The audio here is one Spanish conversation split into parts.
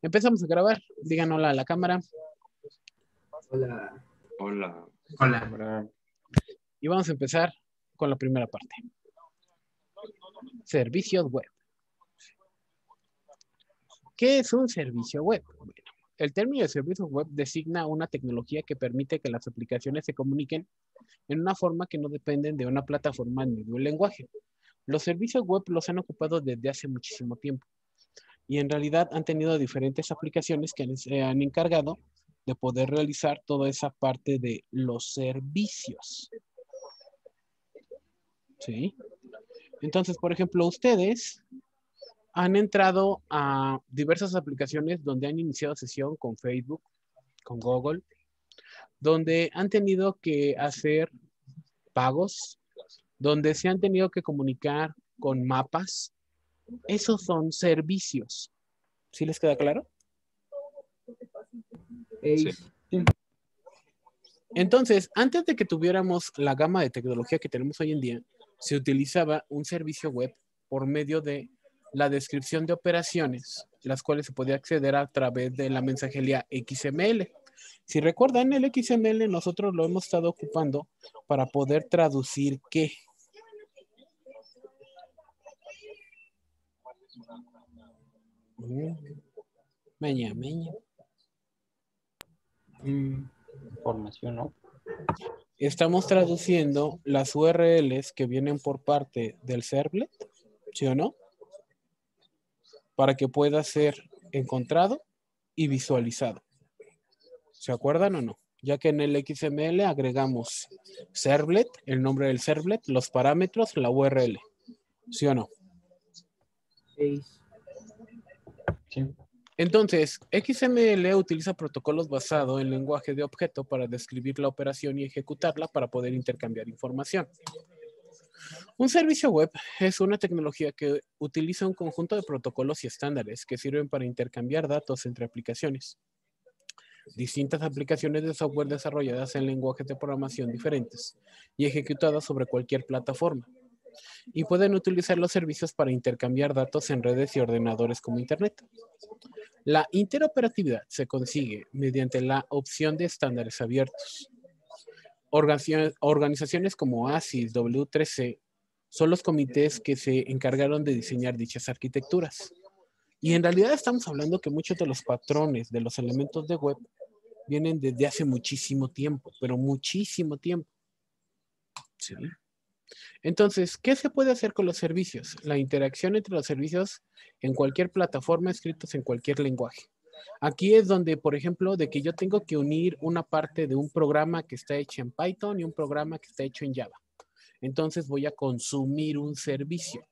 Empezamos a grabar. Digan hola a la cámara. Hola. Hola. Hola. Y vamos a empezar con la primera parte. Servicios web. ¿Qué es un servicio web? Bueno, el término de servicio web designa una tecnología que permite que las aplicaciones se comuniquen en una forma que no dependen de una plataforma ni de un lenguaje. Los servicios web los han ocupado desde hace muchísimo tiempo y en realidad han tenido diferentes aplicaciones que se han encargado de poder realizar toda esa parte de los servicios. ¿Sí? Entonces, por ejemplo, ustedes han entrado a diversas aplicaciones donde han iniciado sesión con Facebook, con Google, donde han tenido que hacer pagos, donde se han tenido que comunicar con mapas. Esos son servicios. ¿Sí les queda claro? Sí. Entonces, antes de que tuviéramos la gama de tecnología que tenemos hoy en día, se utilizaba un servicio web por medio de la descripción de operaciones, las cuales se podía acceder a través de la mensajería XML. Si recuerdan, el XML nosotros lo hemos estado ocupando para poder traducir qué. Meña, meña. Información, ¿no? Estamos traduciendo las URLs que vienen por parte del servlet, ¿sí o no? Para que pueda ser encontrado y visualizado. ¿Se acuerdan o no? Ya que en el XML agregamos servlet, el nombre del servlet, los parámetros, la URL. ¿Sí o no? Sí. Entonces, XML utiliza protocolos basados en lenguaje de objeto para describir la operación y ejecutarla para poder intercambiar información. Un servicio web es una tecnología que utiliza un conjunto de protocolos y estándares que sirven para intercambiar datos entre aplicaciones. Distintas aplicaciones de software desarrolladas en lenguajes de programación diferentes y ejecutadas sobre cualquier plataforma. Y pueden utilizar los servicios para intercambiar datos en redes y ordenadores como Internet. La interoperatividad se consigue mediante la opción de estándares abiertos. Organizaciones, como ASIS, W3C, son los comités que se encargaron de diseñar dichas arquitecturas. Y en realidad estamos hablando que muchos de los patrones de los elementos de web vienen desde hace muchísimo tiempo, pero muchísimo tiempo. ¿Sí? Entonces, ¿qué se puede hacer con los servicios? La interacción entre los servicios en cualquier plataforma escritos en cualquier lenguaje. Aquí es donde, por ejemplo, de que yo tengo que unir una parte de un programa que está hecho en Python y un programa que está hecho en Java. Entonces voy a consumir un servicio.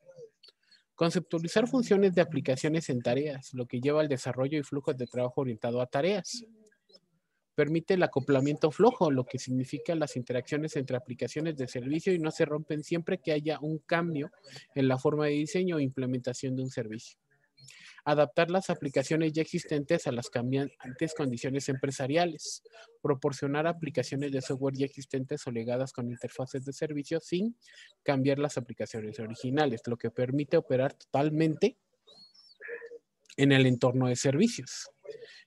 Conceptualizar funciones de aplicaciones en tareas, lo que lleva al desarrollo y flujos de trabajo orientado a tareas permite el acoplamiento flojo, lo que significa las interacciones entre aplicaciones de servicio y no se rompen siempre que haya un cambio en la forma de diseño o implementación de un servicio. Adaptar las aplicaciones ya existentes a las cambiantes condiciones empresariales. Proporcionar aplicaciones de software ya existentes o legadas con interfaces de servicio sin cambiar las aplicaciones originales, lo que permite operar totalmente en el entorno de servicios.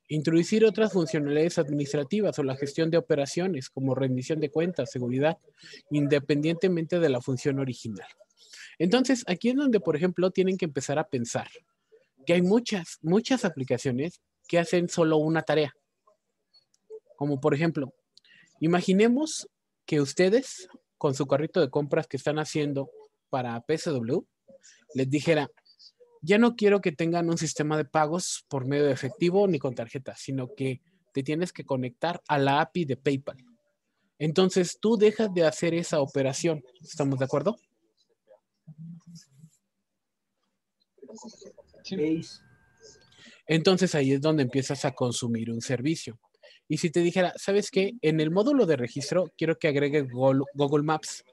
Introducir otras funcionalidades administrativas o la gestión de operaciones como rendición de cuentas, seguridad, independientemente de la función original. Entonces, aquí es donde, por ejemplo, tienen que empezar a pensar que hay muchas, muchas aplicaciones que hacen solo una tarea. Como por ejemplo, imaginemos que ustedes, con su carrito de compras que están haciendo para PSW, les dijera, ya no quiero que tengan un sistema de pagos por medio de efectivo ni con tarjeta, sino que te tienes que conectar a la API de PayPal. Entonces tú dejas de hacer esa operación. ¿Estamos de acuerdo? Sí. Entonces ahí es donde empiezas a consumir un servicio. Y si te dijera, ¿sabes qué? En el módulo de registro quiero que agregues Google Maps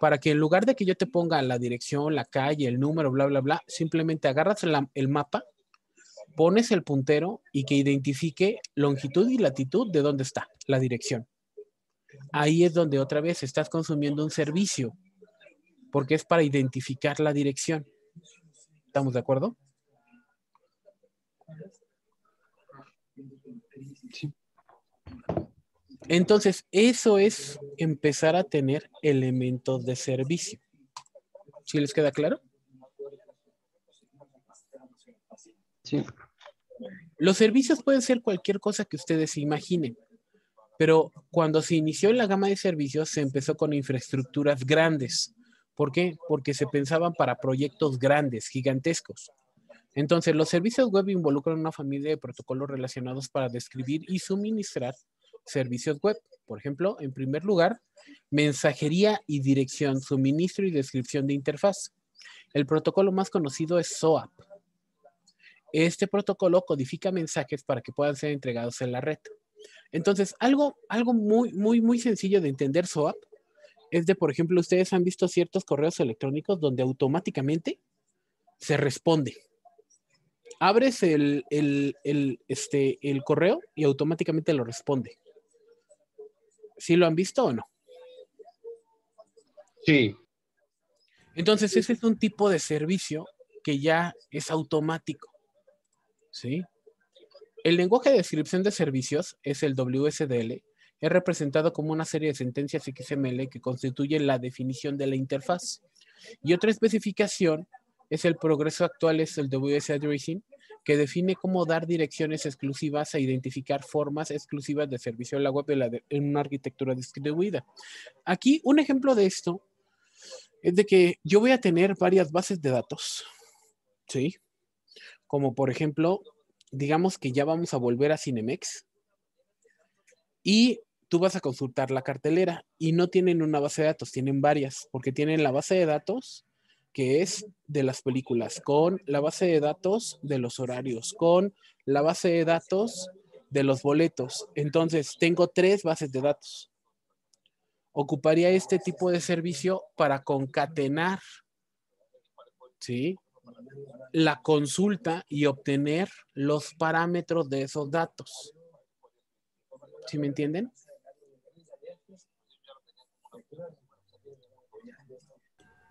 para que en lugar de que yo te ponga la dirección, la calle, el número, bla, bla, bla, simplemente agarras el mapa, pones el puntero y que identifique longitud y latitud de dónde está la dirección. Ahí es donde otra vez estás consumiendo un servicio, porque es para identificar la dirección. ¿Estamos de acuerdo? Sí. Entonces, eso es empezar a tener elementos de servicio. ¿Sí les queda claro? Sí. Los servicios pueden ser cualquier cosa que ustedes se imaginen, pero cuando se inició la gama de servicios se empezó con infraestructuras grandes. ¿Por qué? Porque se pensaban para proyectos grandes, gigantescos. Entonces, los servicios web involucran una familia de protocolos relacionados para describir y suministrar servicios web. Por ejemplo, en primer lugar, mensajería y dirección, suministro y descripción de interfaz. El protocolo más conocido es SOAP. Este protocolo codifica mensajes para que puedan ser entregados en la red. Entonces, algo, algo muy, muy, muy sencillo de entender SOAP es de, por ejemplo, ustedes han visto ciertos correos electrónicos donde automáticamente se responde. Abres el, el, el, este, el correo y automáticamente lo responde. ¿Sí lo han visto o no? Sí, Entonces, ese es un tipo de servicio que ya es automático. ¿Sí? El lenguaje de descripción de servicios es el WSDL. Es representado como una serie de sentencias XML que constituyen la definición de la interfaz. Y otra especificación es el progreso actual, es el WS Addressing, que define cómo dar direcciones exclusivas e identificar formas exclusivas de servicio en la web en, en una arquitectura distribuida. Aquí, un ejemplo de esto es de que yo voy a tener varias bases de datos, ¿sí? Como por ejemplo, digamos que ya vamos a volver a Cinemex y tú vas a consultar la cartelera y no tienen una base de datos, tienen varias, porque tienen la base de datos que es de las películas, con la base de datos de los horarios, con la base de datos de los boletos. Entonces, tengo tres bases de datos. Ocuparía este tipo de servicio para concatenar, ¿sí? La consulta y obtener los parámetros de esos datos. ¿Sí me entienden?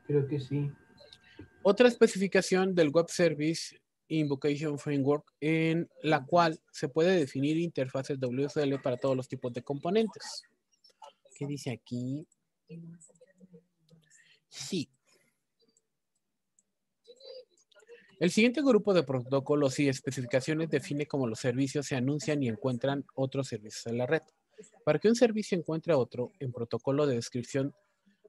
Creo que sí. Otra especificación del Web Service Invocation Framework en la cual se puede definir interfaces WSL para todos los tipos de componentes. ¿Qué dice aquí? Sí. El siguiente grupo de protocolos y especificaciones define cómo los servicios se anuncian y encuentran otros servicios en la red. Para que un servicio encuentre a otro, en protocolo de descripción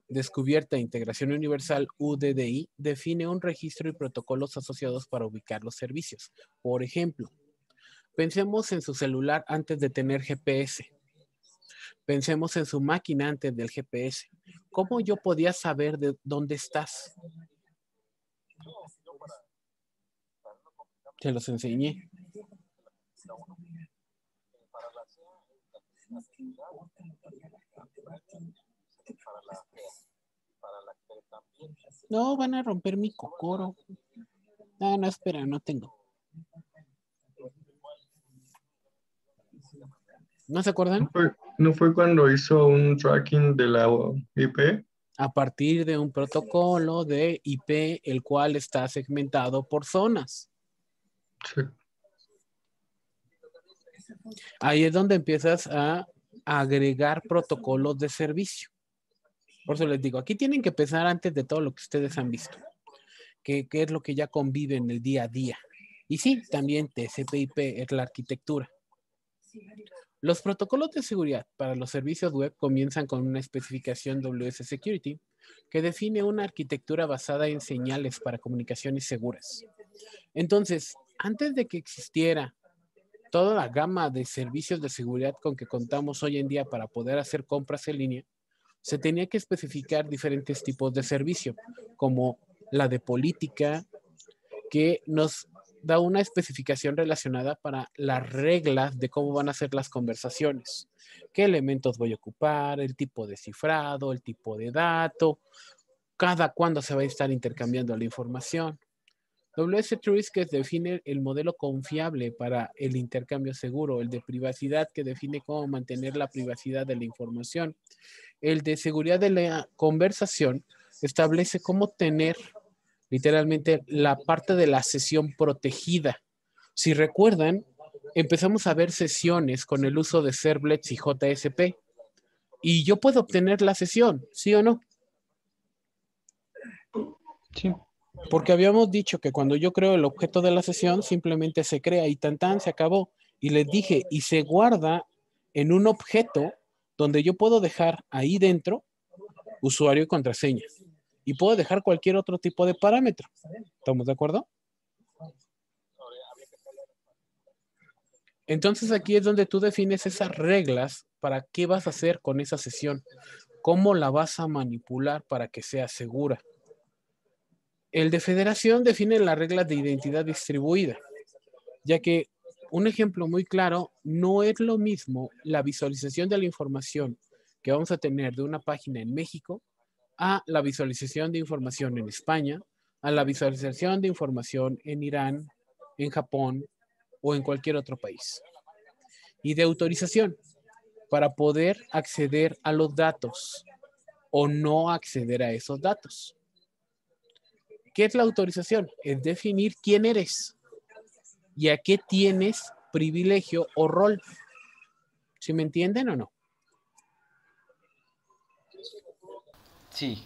Descubierta e Integración Universal, UDDI, define un registro y protocolos asociados para ubicar los servicios. Por ejemplo, pensemos en su celular antes de tener GPS. Pensemos en su máquina antes del GPS. ¿Cómo yo podía saber de dónde estás? Te los enseñé. No, van a romper mi cocoro. No, no, espera, no tengo. ¿No se acuerdan? ¿No fue, no fue cuando hizo un tracking de la IP? A partir de un protocolo de IP, el cual está segmentado por zonas. Sí. Ahí es donde empiezas a agregar protocolos de servicio. Por eso les digo, aquí tienen que pensar antes de todo lo que ustedes han visto, que, es lo que ya convive en el día a día. Y sí, también TCP/IP es la arquitectura. Los protocolos de seguridad para los servicios web comienzan con una especificación WS Security que define una arquitectura basada en señales para comunicaciones seguras. Entonces, antes de que existiera toda la gama de servicios de seguridad con que contamos hoy en día para poder hacer compras en línea, se tenía que especificar diferentes tipos de servicio, como la de política, que nos da una especificación relacionada para las reglas de cómo van a ser las conversaciones, qué elementos voy a ocupar, el tipo de cifrado, el tipo de dato, cada cuándo se va a estar intercambiando la información. WS que define el modelo confiable para el intercambio seguro, el de privacidad que define cómo mantener la privacidad de la información, el de seguridad de la conversación establece cómo tener literalmente la parte de la sesión protegida. Si recuerdan, empezamos a ver sesiones con el uso de servlets y JSP. Y yo puedo obtener la sesión, ¿sí o no? Sí. Porque habíamos dicho que cuando yo creo el objeto de la sesión, simplemente se crea y tan tan se acabó. Y les dije, y se guarda en un objeto donde yo puedo dejar ahí dentro usuario y contraseña. Y puedo dejar cualquier otro tipo de parámetro. ¿Estamos de acuerdo? Entonces aquí es donde tú defines esas reglas para qué vas a hacer con esa sesión, cómo la vas a manipular para que sea segura. El de federación define las reglas de identidad distribuida, ya que un ejemplo muy claro, no es lo mismo la visualización de la información que vamos a tener de una página en México a la visualización de información en España, a la visualización de información en Irán, en Japón o en cualquier otro país. Y de autorización para poder acceder a los datos o no acceder a esos datos. ¿Qué es la autorización? Es definir quién eres y a qué tienes privilegio o rol. ¿Sí me entienden o no? Sí.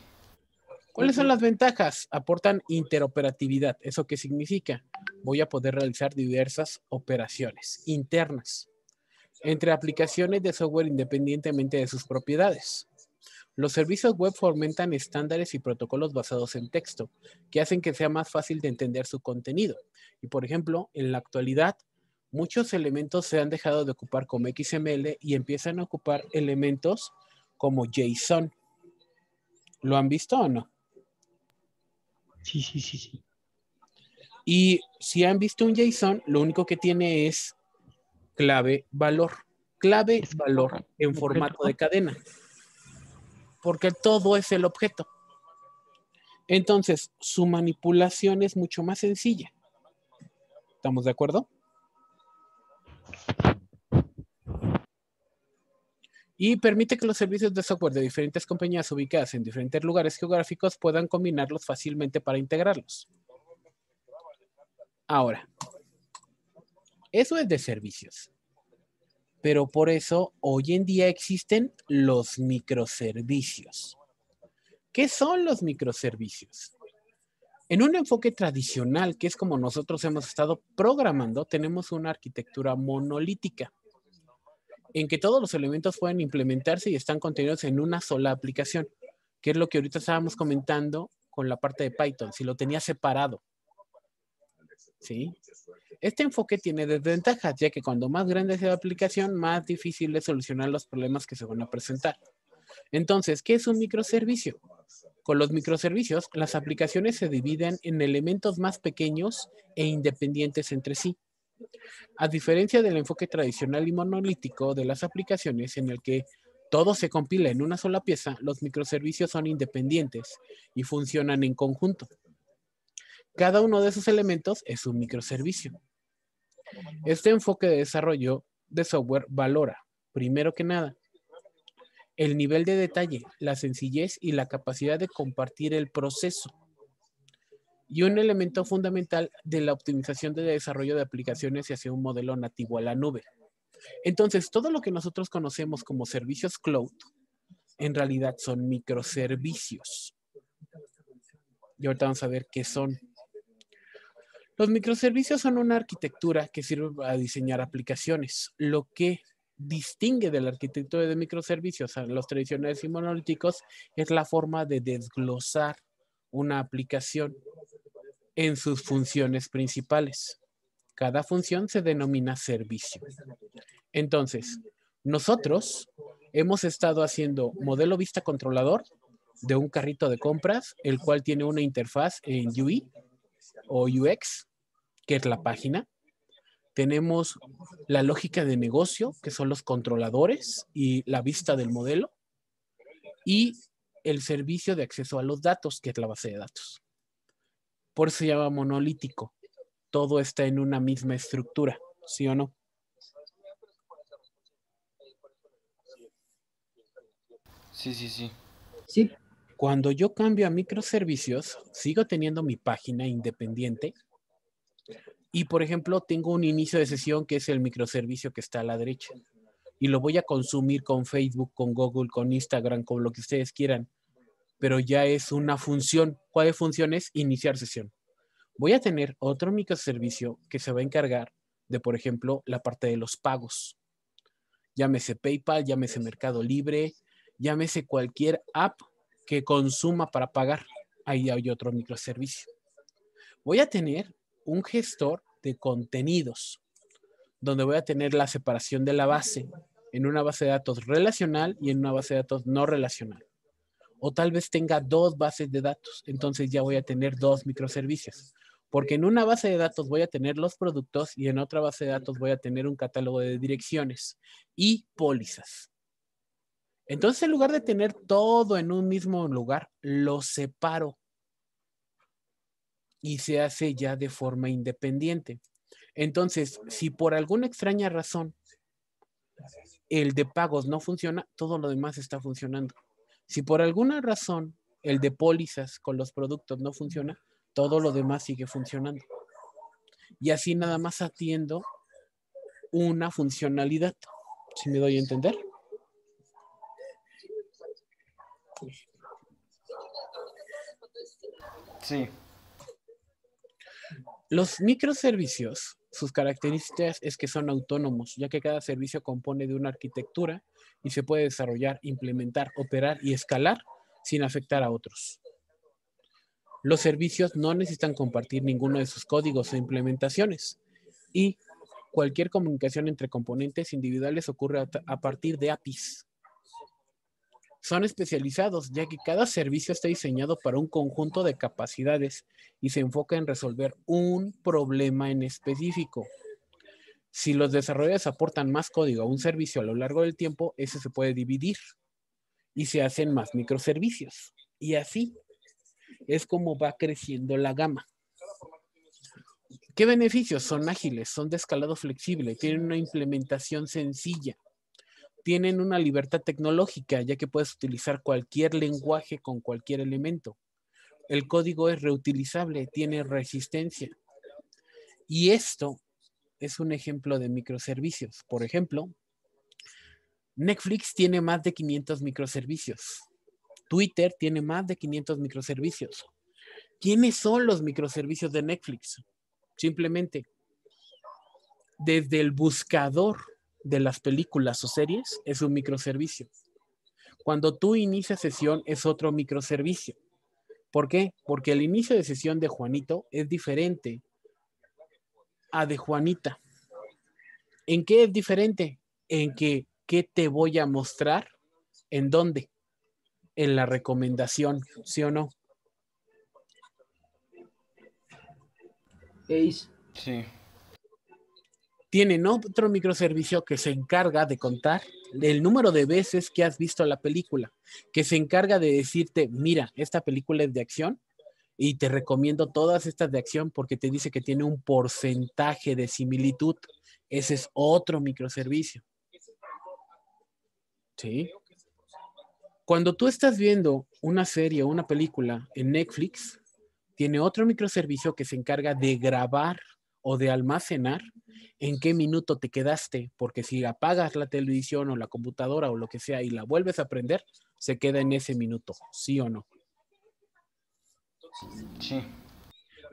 ¿Cuáles son las ventajas? Aportan interoperatividad. ¿Eso qué significa? Voy a poder realizar diversas operaciones internas entre aplicaciones de software independientemente de sus propiedades. Los servicios web fomentan estándares y protocolos basados en texto, que hacen que sea más fácil de entender su contenido. Y por ejemplo, en la actualidad, muchos elementos se han dejado de ocupar como XML y empiezan a ocupar elementos como JSON. ¿Lo han visto o no? Sí, sí, sí, sí. Y si han visto un JSON, lo único que tiene es clave valor. Clave valor en formato de cadena porque todo es el objeto. Entonces, su manipulación es mucho más sencilla. ¿Estamos de acuerdo? Y permite que los servicios de software de diferentes compañías ubicadas en diferentes lugares geográficos puedan combinarlos fácilmente para integrarlos. Ahora, eso es de servicios pero por eso hoy en día existen los microservicios. ¿Qué son los microservicios? En un enfoque tradicional, que es como nosotros hemos estado programando, tenemos una arquitectura monolítica, en que todos los elementos pueden implementarse y están contenidos en una sola aplicación, que es lo que ahorita estábamos comentando con la parte de Python, si lo tenía separado. ¿Sí? Este enfoque tiene desventajas, ya que cuando más grande sea la aplicación, más difícil es solucionar los problemas que se van a presentar. Entonces, ¿qué es un microservicio? Con los microservicios, las aplicaciones se dividen en elementos más pequeños e independientes entre sí. A diferencia del enfoque tradicional y monolítico de las aplicaciones en el que todo se compila en una sola pieza, los microservicios son independientes y funcionan en conjunto. Cada uno de esos elementos es un microservicio. Este enfoque de desarrollo de software valora, primero que nada, el nivel de detalle, la sencillez y la capacidad de compartir el proceso. Y un elemento fundamental de la optimización de desarrollo de aplicaciones hacia un modelo nativo a la nube. Entonces, todo lo que nosotros conocemos como servicios cloud, en realidad son microservicios. Y ahorita vamos a ver qué son. Los microservicios son una arquitectura que sirve para diseñar aplicaciones. Lo que distingue de la arquitectura de microservicios a los tradicionales y monolíticos es la forma de desglosar una aplicación en sus funciones principales. Cada función se denomina servicio. Entonces, nosotros hemos estado haciendo modelo vista controlador de un carrito de compras, el cual tiene una interfaz en UI o UX, que es la página. Tenemos la lógica de negocio, que son los controladores y la vista del modelo. Y el servicio de acceso a los datos, que es la base de datos. Por eso se llama monolítico. Todo está en una misma estructura, ¿sí o no? Sí, sí, sí. Sí. Cuando yo cambio a microservicios, sigo teniendo mi página independiente, Y por ejemplo, tengo un inicio de sesión que es el microservicio que está a la derecha. Y lo voy a consumir con Facebook, con Google, con Instagram, con lo que ustedes quieran. Pero ya es una función. ¿Cuál función es? Iniciar sesión. Voy a tener otro microservicio que se va a encargar de, por ejemplo, la parte de los pagos. Llámese PayPal, llámese Mercado Libre, llámese cualquier app que consuma para pagar. Ahí hay otro microservicio. Voy a tener un gestor de contenidos, donde voy a tener la separación de la base en una base de datos relacional y en una base de datos no relacional. O tal vez tenga dos bases de datos, entonces ya voy a tener dos microservicios. Porque en una base de datos voy a tener los productos y en otra base de datos voy a tener un catálogo de direcciones y pólizas. Entonces, en lugar de tener todo en un mismo lugar, lo separo y se hace ya de forma independiente. Entonces, si por alguna extraña razón el de pagos no funciona, todo lo demás está funcionando. Si por alguna razón el de pólizas con los productos no funciona, todo lo demás sigue funcionando. Y así nada más atiendo una funcionalidad. Si me doy a entender? Sí. Los microservicios, sus características es que son autónomos, ya que cada servicio compone de una arquitectura y se puede desarrollar, implementar, operar y escalar sin afectar a otros. Los servicios no necesitan compartir ninguno de sus códigos o implementaciones y cualquier comunicación entre componentes individuales ocurre a, partir de APIs son especializados, ya que cada servicio está diseñado para un conjunto de capacidades y se enfoca en resolver un problema en específico. Si los desarrolladores aportan más código a un servicio a lo largo del tiempo, ese se puede dividir y se hacen más microservicios. Y así es como va creciendo la gama. ¿Qué beneficios? Son ágiles, son de escalado flexible, tienen una implementación sencilla tienen una libertad tecnológica, ya que puedes utilizar cualquier lenguaje con cualquier elemento. El código es reutilizable, tiene resistencia. Y esto es un ejemplo de microservicios. Por ejemplo, Netflix tiene más de 500 microservicios. Twitter tiene más de 500 microservicios. ¿Quiénes son los microservicios de Netflix? Simplemente, desde el buscador de las películas o series es un microservicio. Cuando tú inicias sesión es otro microservicio. ¿Por qué? Porque el inicio de sesión de Juanito es diferente a de Juanita. ¿En qué es diferente? En que, ¿qué te voy a mostrar? ¿En dónde? En la recomendación, ¿sí o no? Ace. Sí tienen otro microservicio que se encarga de contar el número de veces que has visto la película, que se encarga de decirte, mira, esta película es de acción y te recomiendo todas estas de acción porque te dice que tiene un porcentaje de similitud. Ese es otro microservicio. ¿Sí? Cuando tú estás viendo una serie o una película en Netflix, tiene otro microservicio que se encarga de grabar o de almacenar en qué minuto te quedaste, porque si apagas la televisión o la computadora o lo que sea y la vuelves a prender, se queda en ese minuto, ¿sí o no? Sí.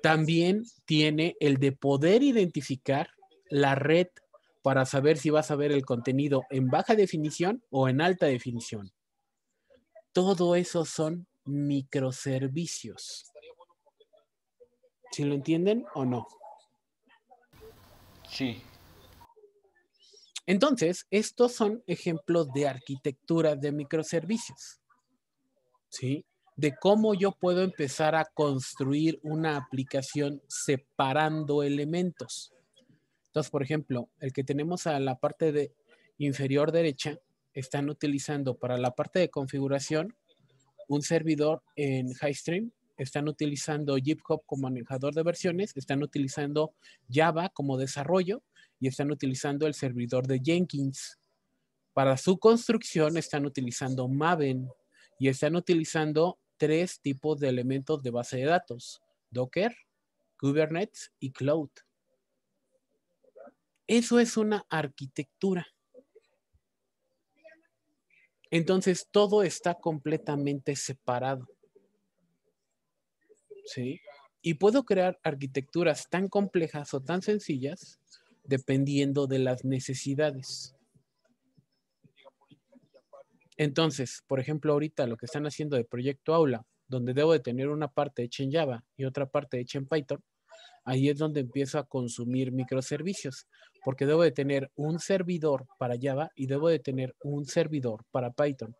También tiene el de poder identificar la red para saber si vas a ver el contenido en baja definición o en alta definición. Todo eso son microservicios. ¿Sí lo entienden o no? Sí. Entonces, estos son ejemplos de arquitectura de microservicios. ¿Sí? De cómo yo puedo empezar a construir una aplicación separando elementos. Entonces, por ejemplo, el que tenemos a la parte de inferior derecha, están utilizando para la parte de configuración un servidor en HighStream están utilizando GitHub como manejador de versiones, están utilizando Java como desarrollo y están utilizando el servidor de Jenkins. Para su construcción están utilizando Maven y están utilizando tres tipos de elementos de base de datos, Docker, Kubernetes y Cloud. Eso es una arquitectura. Entonces todo está completamente separado. ¿Sí? Y puedo crear arquitecturas tan complejas o tan sencillas dependiendo de las necesidades. Entonces, por ejemplo, ahorita lo que están haciendo de proyecto aula, donde debo de tener una parte hecha en Java y otra parte hecha en Python, ahí es donde empiezo a consumir microservicios, porque debo de tener un servidor para Java y debo de tener un servidor para Python.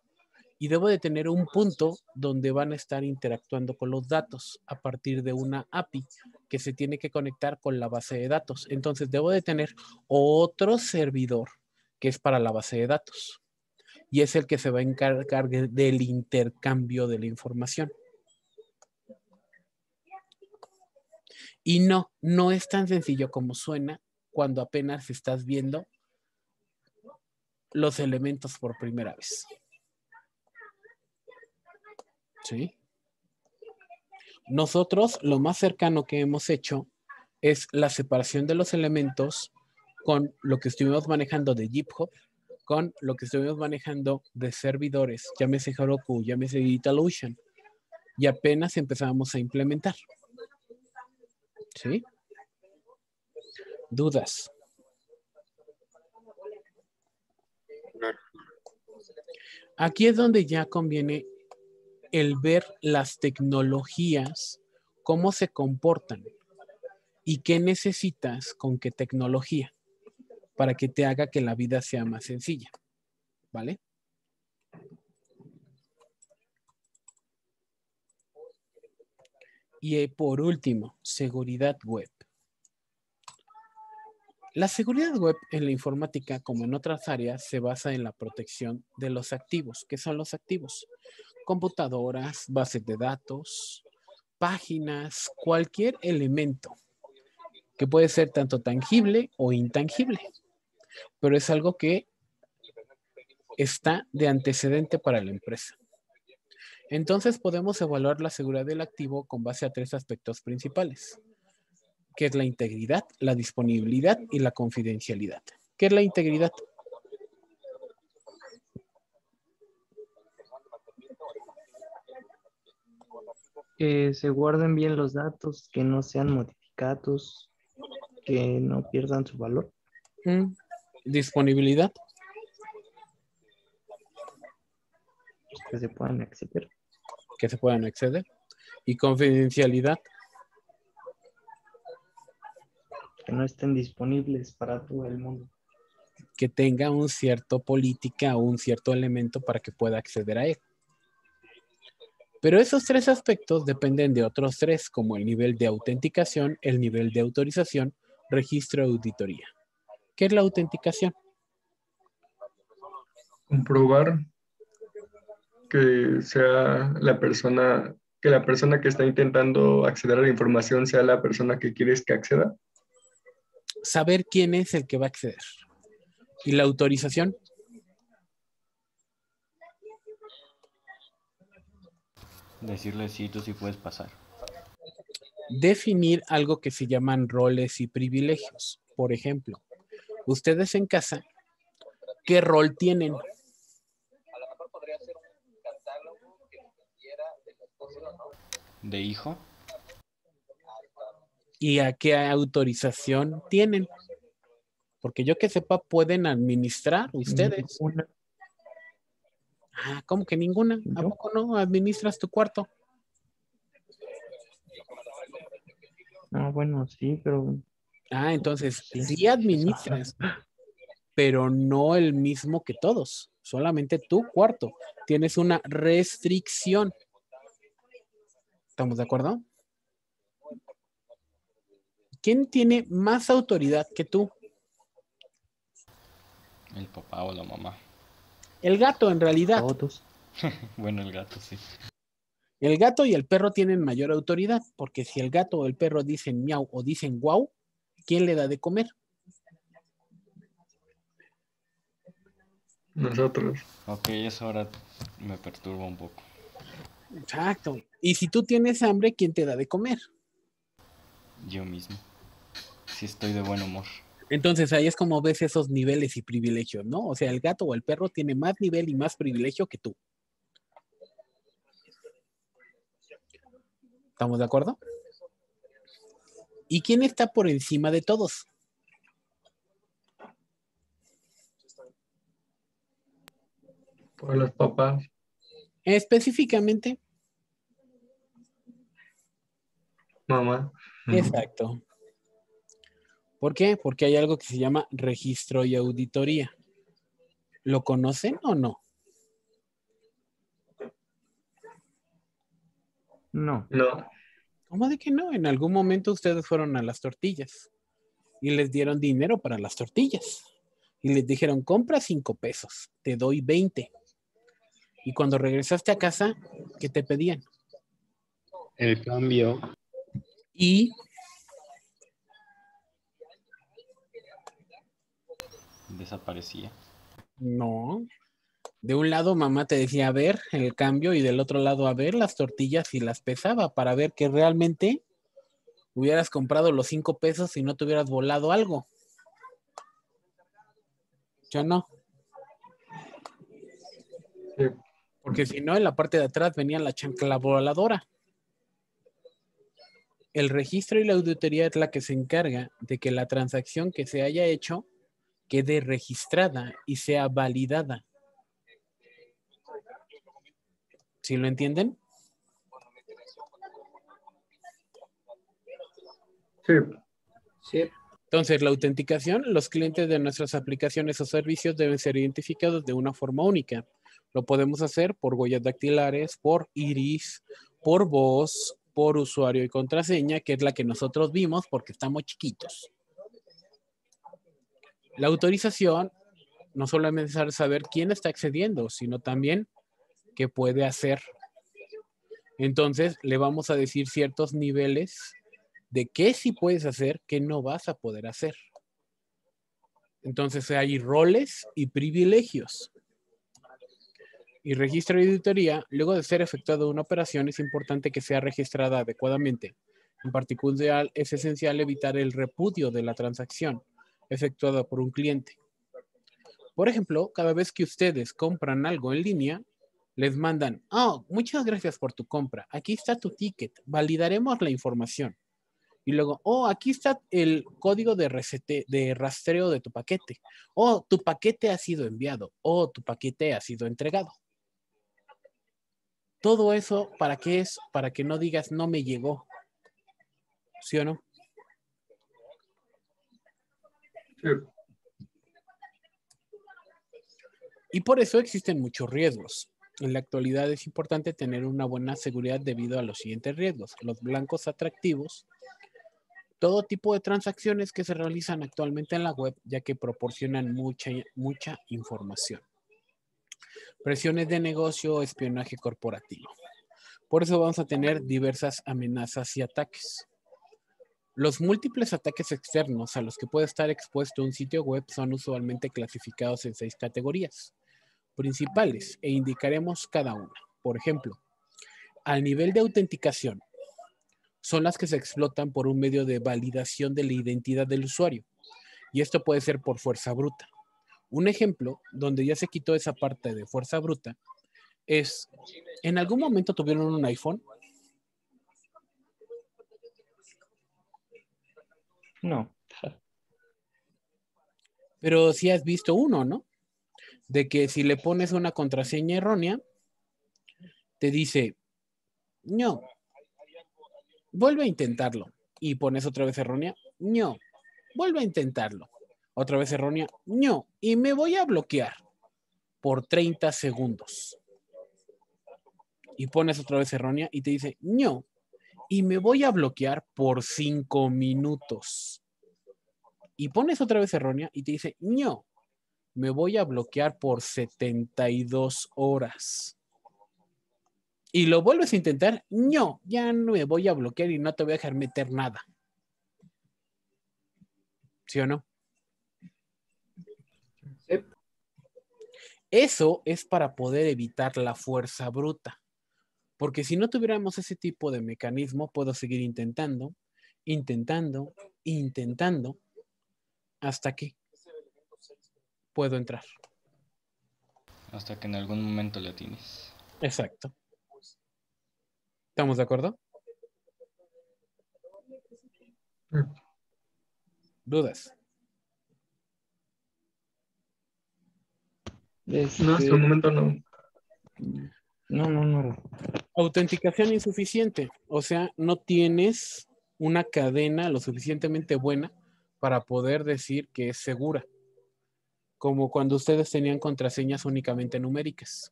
Y debo de tener un punto donde van a estar interactuando con los datos a partir de una API que se tiene que conectar con la base de datos. Entonces debo de tener otro servidor que es para la base de datos. Y es el que se va a encargar del intercambio de la información. Y no, no es tan sencillo como suena cuando apenas estás viendo los elementos por primera vez. ¿Sí? Nosotros lo más cercano que hemos hecho es la separación de los elementos con lo que estuvimos manejando de GitHub, con lo que estuvimos manejando de servidores, llámese Heroku, llámese DigitalOcean, y apenas empezamos a implementar. ¿Sí? ¿Dudas? Aquí es donde ya conviene el ver las tecnologías, cómo se comportan y qué necesitas con qué tecnología para que te haga que la vida sea más sencilla. ¿Vale? Y eh, por último, seguridad web. La seguridad web en la informática, como en otras áreas, se basa en la protección de los activos. ¿Qué son los activos? Computadoras, bases de datos, páginas, cualquier elemento que puede ser tanto tangible o intangible, pero es algo que está de antecedente para la empresa. Entonces podemos evaluar la seguridad del activo con base a tres aspectos principales, que es la integridad, la disponibilidad y la confidencialidad. ¿Qué es la integridad? Que se guarden bien los datos, que no sean modificados, que no pierdan su valor. Mm. Disponibilidad. Que se puedan acceder. Que se puedan acceder. Y confidencialidad. Que no estén disponibles para todo el mundo. Que tenga un cierto política o un cierto elemento para que pueda acceder a él. Pero esos tres aspectos dependen de otros tres, como el nivel de autenticación, el nivel de autorización, registro de auditoría. ¿Qué es la autenticación? Comprobar que sea la persona, que la persona que está intentando acceder a la información sea la persona que quieres que acceda. Saber quién es el que va a acceder. ¿Y la autorización? Decirle sí, tú sí puedes pasar. Definir algo que se llaman roles y privilegios. Por ejemplo, ustedes en casa, ¿qué rol tienen? ¿De hijo? ¿Y a qué autorización tienen? Porque yo que sepa, pueden administrar ustedes. Ninguna. Ah, ¿cómo que ninguna? ¿A poco no administras tu cuarto? Ah, bueno, sí, pero Ah, entonces Sí. sí administras, pero no el mismo que todos, solamente tu cuarto. Tienes una restricción. ¿Estamos de acuerdo? ¿Quién tiene más autoridad que tú? El papá o la mamá. El gato, en realidad. todos. Bueno, el gato sí. El gato y el perro tienen mayor autoridad, porque si el gato o el perro dicen miau o dicen guau, ¿quién le da de comer? Nosotros. Ok, eso ahora me perturba un poco. Exacto. Y si tú tienes hambre, ¿quién te da de comer? Yo mismo. Sí estoy de buen humor. Entonces ahí es como ves esos niveles y privilegios, ¿no? O sea, el gato o el perro tiene más nivel y más privilegio que tú. ¿Estamos de acuerdo? ¿Y quién está por encima de todos? Por los papás. Específicamente, Mamá. exacto. ¿Por qué? Porque hay algo que se llama registro y auditoría. ¿Lo conocen o no? No. No. ¿Cómo de que no? En algún momento ustedes fueron a las tortillas y les dieron dinero para las tortillas. Y les dijeron, compra cinco pesos, te doy 20. Y cuando regresaste a casa, ¿qué te pedían? El cambio. Y Desaparecía. no. De un lado mamá te decía a ver el cambio y del otro lado a ver las tortillas y las pesaba para ver que realmente hubieras comprado los cinco pesos y no te hubieras volado algo. Yo no. Sí. Porque si no, en la parte de atrás venía la chancla voladora. El registro y la auditoría es la que se encarga de que la transacción que se haya hecho quede registrada y sea validada. ¿Sí lo entienden? Sí. Sí. Entonces, la autenticación, los clientes de nuestras aplicaciones o servicios deben ser identificados de una forma única. Lo podemos hacer por huellas dactilares, por iris, por voz, por usuario y contraseña, que es la que nosotros vimos porque estamos chiquitos. La autorización no solamente es saber quién está accediendo, sino también qué puede hacer. Entonces, le vamos a decir ciertos niveles de qué sí puedes hacer, qué no vas a poder hacer. Entonces, hay roles y privilegios. Y registro y auditoría, luego de ser efectuada una operación, es importante que sea registrada adecuadamente. En particular, es esencial evitar el repudio de la transacción efectuada por un cliente. Por ejemplo, cada vez que ustedes compran algo en línea, les mandan, oh, muchas gracias por tu compra. Aquí está tu ticket. Validaremos la información. Y luego, oh, aquí está el código de, resete- de rastreo de tu paquete. Oh, tu paquete ha sido enviado. Oh, tu paquete ha sido entregado. Todo eso, ¿para qué es? Para que no digas, no me llegó. ¿Sí o no? Y por eso existen muchos riesgos. En la actualidad es importante tener una buena seguridad debido a los siguientes riesgos. Los blancos atractivos, todo tipo de transacciones que se realizan actualmente en la web, ya que proporcionan mucha, mucha información. Presiones de negocio, espionaje corporativo. Por eso vamos a tener diversas amenazas y ataques. Los múltiples ataques externos a los que puede estar expuesto un sitio web son usualmente clasificados en seis categorías principales e indicaremos cada una. Por ejemplo, al nivel de autenticación, son las que se explotan por un medio de validación de la identidad del usuario. Y esto puede ser por fuerza bruta. Un ejemplo donde ya se quitó esa parte de fuerza bruta es, ¿en algún momento tuvieron un iPhone? No. Pero sí has visto uno, ¿no? De que si le pones una contraseña errónea, te dice, no, vuelve a intentarlo. Y pones otra vez errónea, no, vuelve a intentarlo. Otra vez errónea, no, y me voy a bloquear por 30 segundos. Y pones otra vez errónea y te dice, no, y me voy a bloquear por 5 minutos. Y pones otra vez errónea y te dice, no, me voy a bloquear por 72 horas. Y lo vuelves a intentar, no, ya no me voy a bloquear y no te voy a dejar meter nada. ¿Sí o no? Sí. Eso es para poder evitar la fuerza bruta. Porque si no tuviéramos ese tipo de mecanismo, puedo seguir intentando, intentando, intentando, hasta aquí puedo entrar. Hasta que en algún momento le tienes. Exacto. ¿Estamos de acuerdo? ¿Dudas? Este, No, hasta el momento no. No, no, no. Autenticación insuficiente. O sea, no tienes una cadena lo suficientemente buena para poder decir que es segura. Como cuando ustedes tenían contraseñas únicamente numéricas.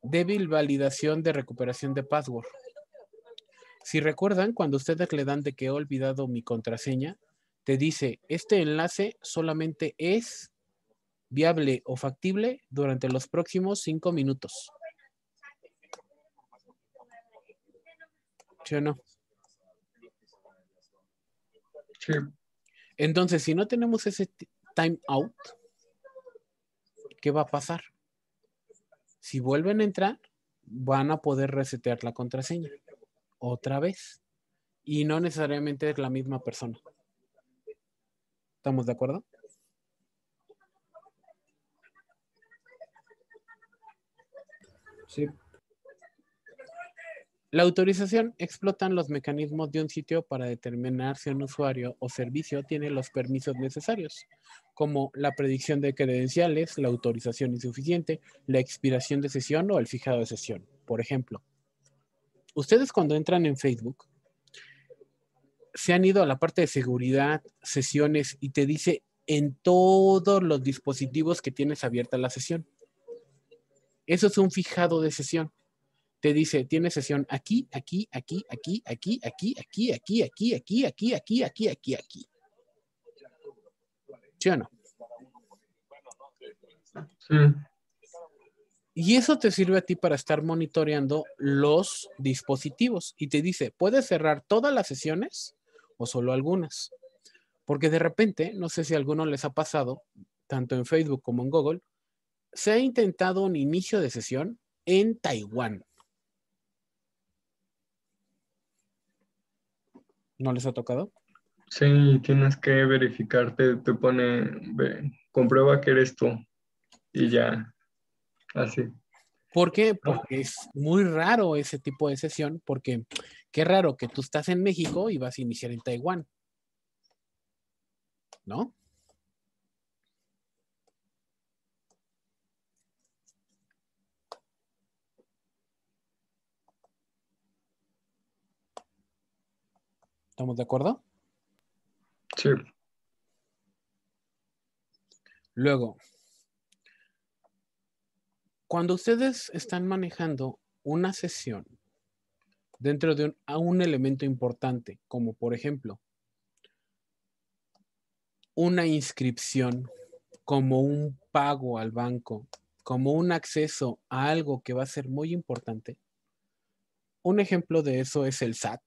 Débil validación de recuperación de password. Si recuerdan, cuando ustedes le dan de que he olvidado mi contraseña, te dice, este enlace solamente es viable o factible durante los próximos cinco minutos. ¿Sí o no? Sí. Entonces, si no tenemos ese time out, ¿qué va a pasar? Si vuelven a entrar, van a poder resetear la contraseña otra vez. Y no necesariamente es la misma persona. ¿Estamos de acuerdo? Sí. La autorización explotan los mecanismos de un sitio para determinar si un usuario o servicio tiene los permisos necesarios, como la predicción de credenciales, la autorización insuficiente, la expiración de sesión o el fijado de sesión. Por ejemplo, ustedes cuando entran en Facebook, se han ido a la parte de seguridad, sesiones, y te dice en todos los dispositivos que tienes abierta la sesión. Eso es un fijado de sesión te dice, tiene sesión aquí, aquí, aquí, aquí, aquí, aquí, aquí, aquí, aquí, aquí, aquí, aquí, aquí, aquí, aquí. ¿Sí o no? Sí. Y eso te sirve a ti para estar monitoreando los dispositivos y te dice, ¿puedes cerrar todas las sesiones o solo algunas? Porque de repente, no sé si a alguno les ha pasado, tanto en Facebook como en Google, se ha intentado un inicio de sesión en Taiwán. ¿No les ha tocado? Sí, tienes que verificarte, te pone, ve, comprueba que eres tú y ya, así. ¿Por qué? Porque es muy raro ese tipo de sesión, porque qué raro que tú estás en México y vas a iniciar en Taiwán. ¿No? ¿Estamos de acuerdo? Sí, Luego, cuando ustedes están manejando una sesión dentro de un, a un elemento importante, como por ejemplo una inscripción, como un pago al banco, como un acceso a algo que va a ser muy importante, un ejemplo de eso es el SAT,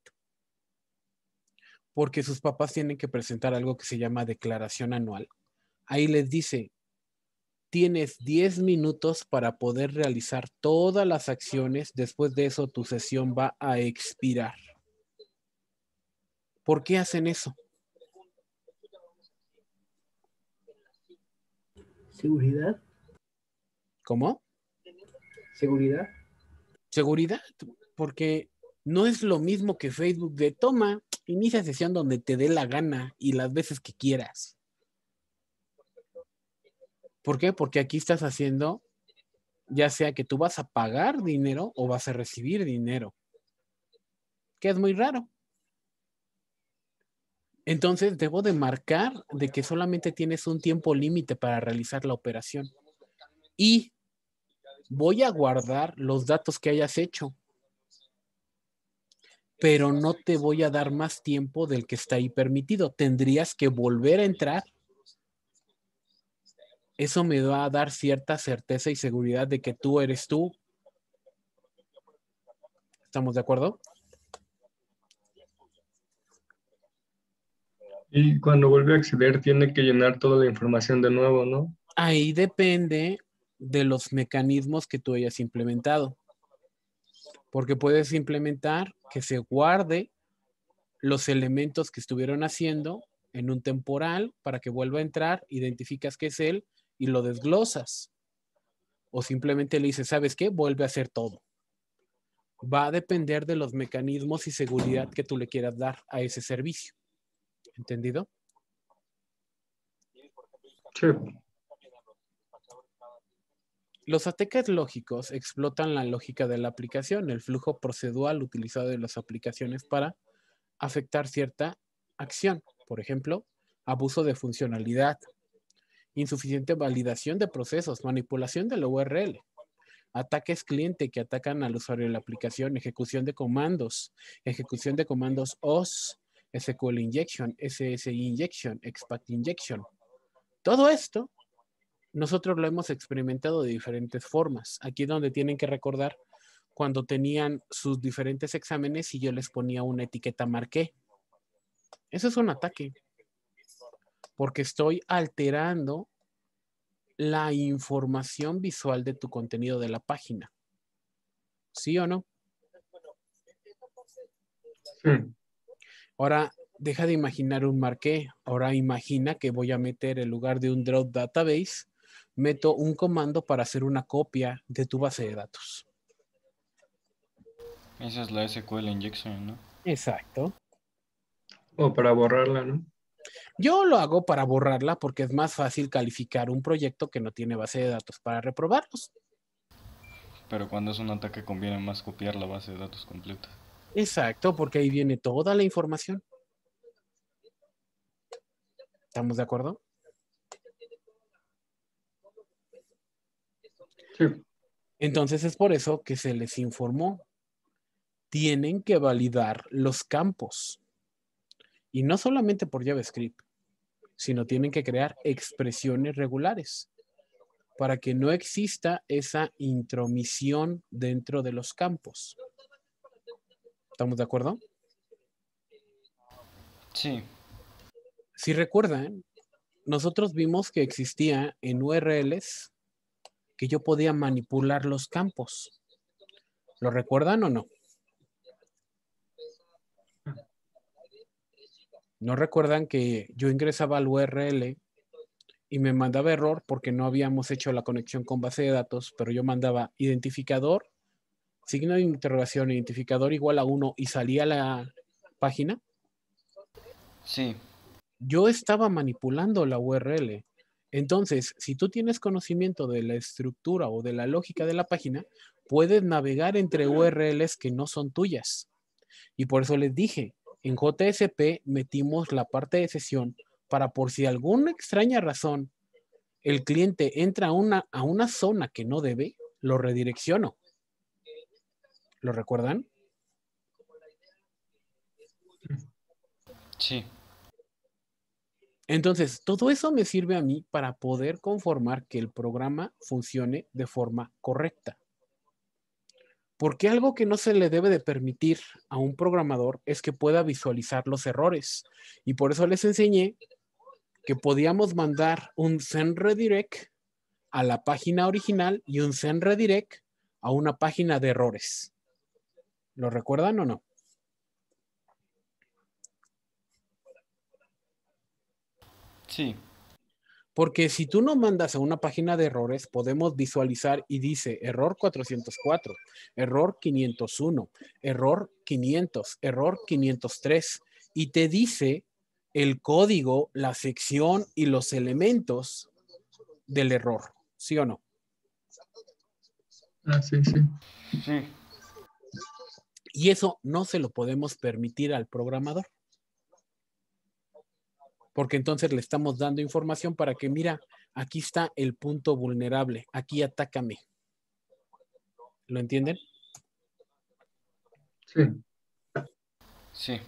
porque sus papás tienen que presentar algo que se llama declaración anual ahí les dice, tienes 10 minutos para poder realizar todas las acciones, después de eso tu sesión va a expirar. ¿Por qué hacen eso? Seguridad. ¿Cómo? Seguridad. Seguridad, porque no es lo mismo que Facebook de toma, inicia sesión donde te dé la gana y las veces que quieras. ¿Por qué? Porque aquí estás haciendo, ya sea que tú vas a pagar dinero o vas a recibir dinero, que es muy raro. Entonces debo de marcar de que solamente tienes un tiempo límite para realizar la operación y voy a guardar los datos que hayas hecho, pero no te voy a dar más tiempo del que está ahí permitido. Tendrías que volver a entrar eso me va a dar cierta certeza y seguridad de que tú eres tú. ¿Estamos de acuerdo? y cuando vuelve a acceder tiene que llenar toda la información de nuevo, ¿no? Ahí depende de los mecanismos que tú hayas implementado. Porque puedes implementar que se guarde los elementos que estuvieron haciendo en un temporal para que vuelva a entrar, identificas que es él y lo desglosas. O simplemente le dices, ¿sabes qué? Vuelve a hacer todo. Va a depender de los mecanismos y seguridad que tú le quieras dar a ese servicio. ¿Entendido? Sí. Los ataques lógicos explotan la lógica de la aplicación, el flujo procedural utilizado en las aplicaciones para afectar cierta acción. Por ejemplo, abuso de funcionalidad, insuficiente validación de procesos, manipulación de la URL, ataques cliente que atacan al usuario de la aplicación, ejecución de comandos, ejecución de comandos OS, SQL injection, SSI injection, expact injection. Todo esto nosotros lo hemos experimentado de diferentes formas. Aquí es donde tienen que recordar cuando tenían sus diferentes exámenes y yo les ponía una etiqueta marqué. Eso es un ataque. Porque estoy alterando la información visual de tu contenido de la página. ¿Sí o no? Sí. Ahora, deja de imaginar un marqué. Ahora imagina que voy a meter en lugar de un drop database, meto un comando para hacer una copia de tu base de datos. Esa es la SQL injection, ¿no? Exacto. O para borrarla, ¿no? Yo lo hago para borrarla porque es más fácil calificar un proyecto que no tiene base de datos para reprobarlos. Pero cuando es un ataque conviene más copiar la base de datos completa. Exacto, porque ahí viene toda la información. ¿Estamos de acuerdo? Sí. Entonces es por eso que se les informó. Tienen que validar los campos. Y no solamente por JavaScript, sino tienen que crear expresiones regulares para que no exista esa intromisión dentro de los campos. ¿Estamos de acuerdo? Sí, Si recuerdan, nosotros vimos que existía en URLs que yo podía manipular los campos. ¿Lo recuerdan o no? ¿No recuerdan que yo ingresaba al URL y me mandaba error porque no habíamos hecho la conexión con base de datos, pero yo mandaba identificador, signo de interrogación, identificador igual a 1 y salía la página? sí, yo estaba manipulando la URL. Entonces, si tú tienes conocimiento de la estructura o de la lógica de la página, puedes navegar entre URLs que no son tuyas. Y por eso les dije, en JSP metimos la parte de sesión para por si alguna extraña razón el cliente entra a una, a una zona que no debe, lo redirecciono. ¿Lo recuerdan? sí, Entonces, todo eso me sirve a mí para poder conformar que el programa funcione de forma correcta. Porque algo que no se le debe de permitir a un programador es que pueda visualizar los errores. Y por eso les enseñé que podíamos mandar un send redirect a la página original y un send redirect a una página de errores. ¿Lo recuerdan o no? Sí, Porque si tú no mandas a una página de errores, podemos visualizar y dice error 404, error 501, error 500, error 503 y te dice el código, la sección y los elementos del error, ¿sí o no? Ah, sí, sí. sí, Y eso no se lo podemos permitir al programador. Porque entonces le estamos dando información para que, mira, aquí está el punto vulnerable, aquí atácame. ¿Lo entienden? Sí. sí,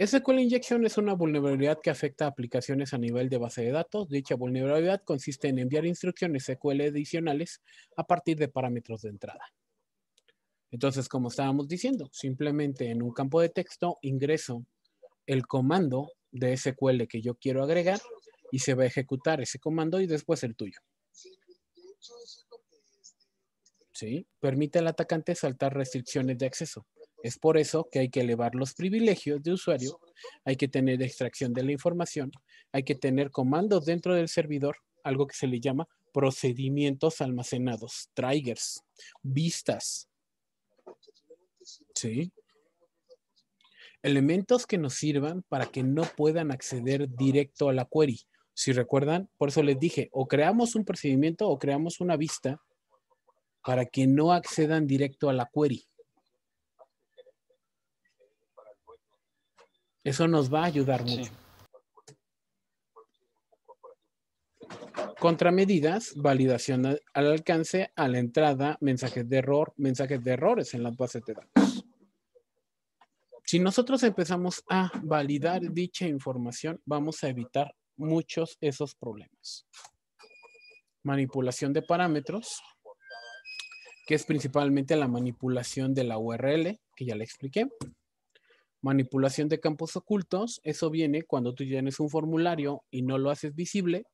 SQL Injection es una vulnerabilidad que afecta a aplicaciones a nivel de base de datos. Dicha vulnerabilidad consiste en enviar instrucciones SQL adicionales a partir de parámetros de entrada. Entonces, como estábamos diciendo, simplemente en un campo de texto ingreso el comando de SQL que yo quiero agregar y se va a ejecutar ese comando y después el tuyo. ¿Sí? Permite al atacante saltar restricciones de acceso. Es por eso que hay que elevar los privilegios de usuario hay que tener extracción de la información, hay que tener comandos dentro del servidor, algo que se le llama procedimientos almacenados, triggers, vistas. Sí. Elementos que nos sirvan para que no puedan acceder directo a la query. Si recuerdan, por eso les dije, o creamos un procedimiento o creamos una vista para que no accedan directo a la query. Eso nos va a ayudar mucho. Contramedidas, validación al al alcance, a la entrada, mensajes de error, mensajes de errores en las bases de datos. Si nosotros empezamos a validar dicha información, vamos a evitar muchos esos problemas. Manipulación de parámetros, que es principalmente la manipulación de la URL, que ya le expliqué. Manipulación de campos ocultos, eso viene cuando tú tienes un formulario y no lo haces visible.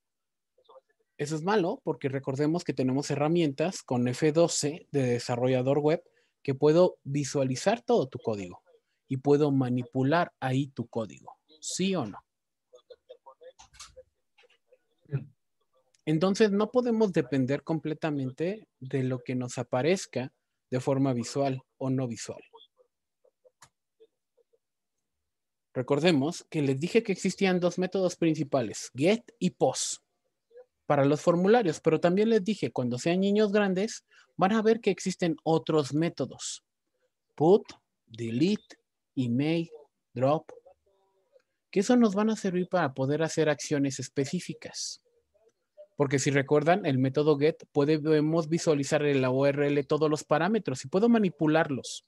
Eso es malo porque recordemos que tenemos herramientas con F12 de desarrollador web que puedo visualizar todo tu código y puedo manipular ahí tu código. ¿Sí o no? Entonces no podemos depender completamente de lo que nos aparezca de forma visual o no visual. Recordemos que les dije que existían dos métodos principales, get y post, para los formularios, pero también les dije, cuando sean niños grandes, van a ver que existen otros métodos, put, delete, email, drop, que eso nos van a servir para poder hacer acciones específicas. Porque si recuerdan, el método get podemos visualizar en la URL todos los parámetros y puedo manipularlos.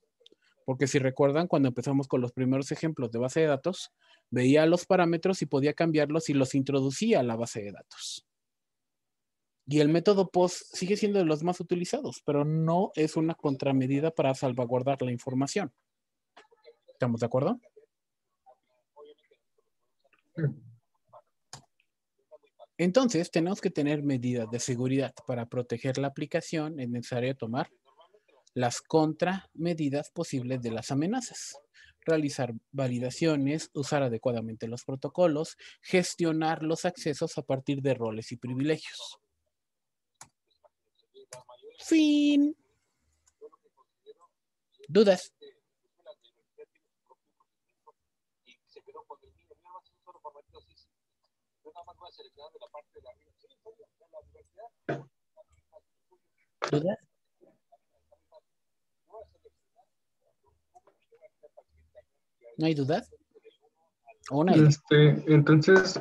Porque si recuerdan, cuando empezamos con los primeros ejemplos de base de datos, veía los parámetros y podía cambiarlos y los introducía a la base de datos. Y el método post sigue siendo de los más utilizados, pero no es una contramedida para salvaguardar la información. ¿Estamos de acuerdo? Entonces, tenemos que tener medidas de seguridad para proteger la aplicación. Es necesario tomar las contramedidas posibles de las amenazas. Realizar validaciones, usar adecuadamente los protocolos, gestionar los accesos a partir de roles y privilegios. Fin. ¿Dudas? ¿Dudas? ¿No hay dudas? ¿O no hay dudas? Este, entonces,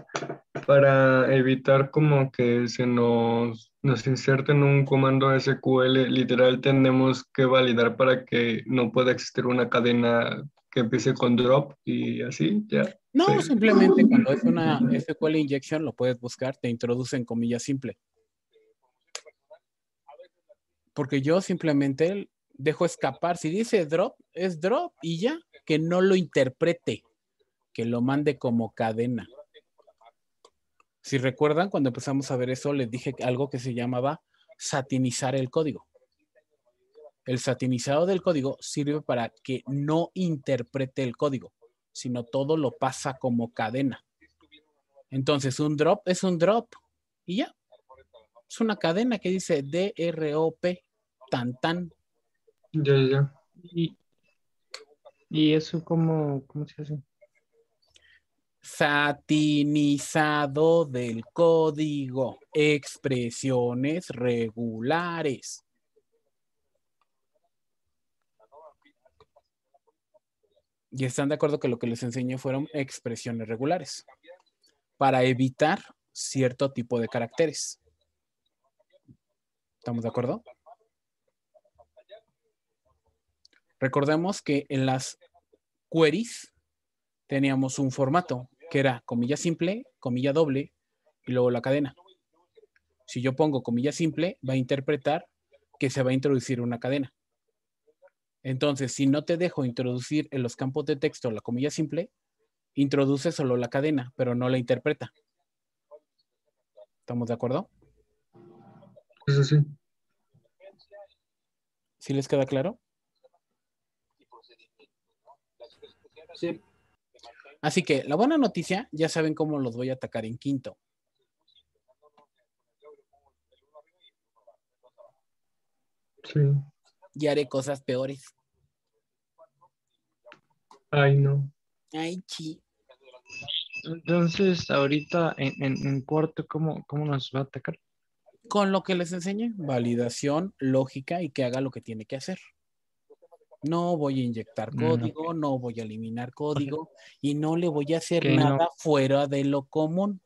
para evitar como que se nos, nos inserten un comando SQL, literal tenemos que validar para que no pueda existir una cadena que empiece con drop y así, ya. No, Sí. simplemente cuando es una SQL injection lo puedes buscar, te introduce en comillas simple. Porque yo simplemente dejo escapar. Si dice drop, es drop y ya, que no lo interprete, que lo mande como cadena. Si recuerdan, cuando empezamos a ver eso, les dije algo que se llamaba satinizar el código. El satinizado del código sirve para que no interprete el código, sino todo lo pasa como cadena. Entonces, un drop es un drop y ya. Es una cadena que dice D-R-O-P, tan tan. Ya, ya, ya. Y, y eso cómo, cómo se hace? Satinizado del código. Expresiones regulares. Y están de acuerdo que lo que les enseñé fueron expresiones regulares para evitar cierto tipo de caracteres. ¿Estamos de acuerdo? Recordemos que en las queries teníamos un formato que era comilla simple, comilla doble y luego la cadena. Si yo pongo comilla simple, va a interpretar que se va a introducir una cadena. Entonces, si no te dejo introducir en los campos de texto la comilla simple, introduce solo la cadena, pero no la interpreta. ¿Estamos de acuerdo? Eso sí. ¿Sí les queda claro? Sí. Así que la buena noticia, ya saben cómo los voy a atacar en quinto. Sí. Y haré cosas peores. Ay, no. Ay, chi. Entonces, ahorita en, en, en cuarto, ¿cómo, ¿cómo nos va a atacar? Con lo que les enseñé, validación, lógica y que haga lo que tiene que hacer. No voy a inyectar Mm, código, no voy a eliminar código y no le voy a hacer no- nada fuera de lo común.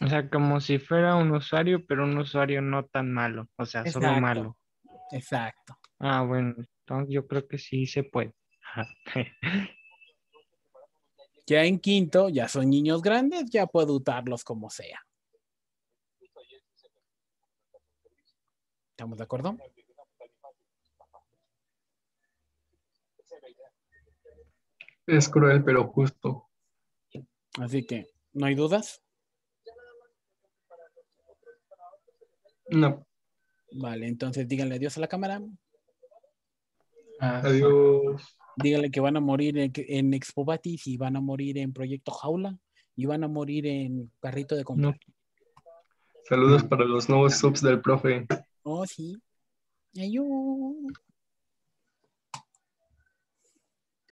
O sea, como si fuera un usuario, pero un usuario no tan malo. O sea, solo malo. Exacto. Ah, bueno, entonces yo creo que sí se puede. Ya en quinto, ya son niños grandes, ya puedo usarlos como sea. ¿Estamos de acuerdo? Es cruel, pero justo. Así que, ¿no hay dudas? No. Vale, entonces díganle adiós a la cámara. Ah, Adiós. Díganle que van a morir en, en Expobatis y van a morir en Proyecto Jaula y van a morir en Carrito de compra. No. Saludos para los nuevos subs del profe. Oh, sí. Ayú.